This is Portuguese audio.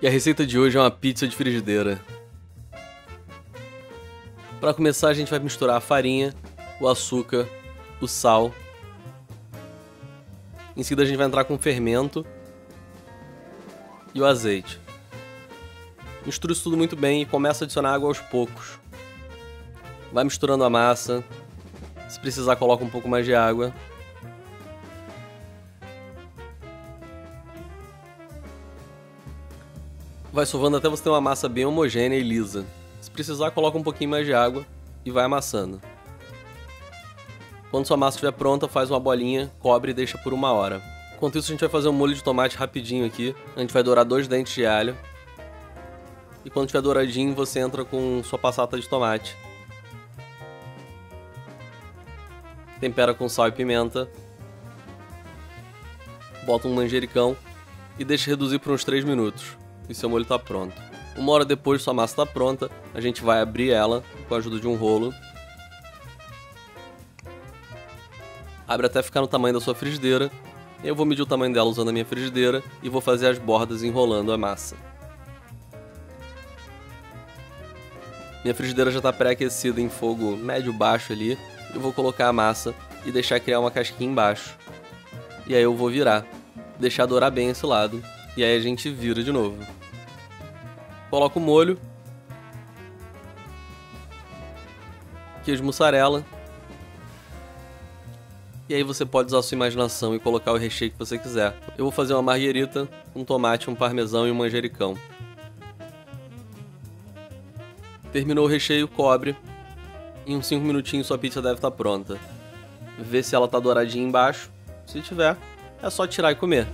E a receita de hoje é uma pizza de frigideira. Para começar, a gente vai misturar a farinha, o açúcar, o sal. Em seguida, a gente vai entrar com o fermento e o azeite. Mistura isso tudo muito bem e começa a adicionar água aos poucos. Vai misturando a massa. Se precisar, coloca um pouco mais de água. Vai sovando até você ter uma massa bem homogênea e lisa. Se precisar, coloca um pouquinho mais de água e vai amassando. Quando sua massa estiver pronta, faz uma bolinha, cobre e deixa por uma hora. Enquanto isso, a gente vai fazer um molho de tomate rapidinho aqui. A gente vai dourar dois dentes de alho. E quando estiver douradinho, você entra com sua passata de tomate. Tempera com sal e pimenta. Bota um manjericão e deixa reduzir por uns 3 minutos. E seu molho está pronto. Uma hora depois sua massa está pronta, a gente vai abrir ela com a ajuda de um rolo. Abre até ficar no tamanho da sua frigideira. Eu vou medir o tamanho dela usando a minha frigideira e vou fazer as bordas enrolando a massa. Minha frigideira já está pré-aquecida em fogo médio-baixo ali. Eu vou colocar a massa e deixar criar uma casquinha embaixo. E aí eu vou virar, deixar dourar bem esse lado. E aí a gente vira de novo. Coloca o molho. Queijo mussarela. E aí você pode usar a sua imaginação e colocar o recheio que você quiser. Eu vou fazer uma marguerita, um tomate, um parmesão e um manjericão. Terminou o recheio, cobre. Em uns 5 minutinhos sua pizza deve estar pronta. Vê se ela está douradinha embaixo. Se tiver, é só tirar e comer.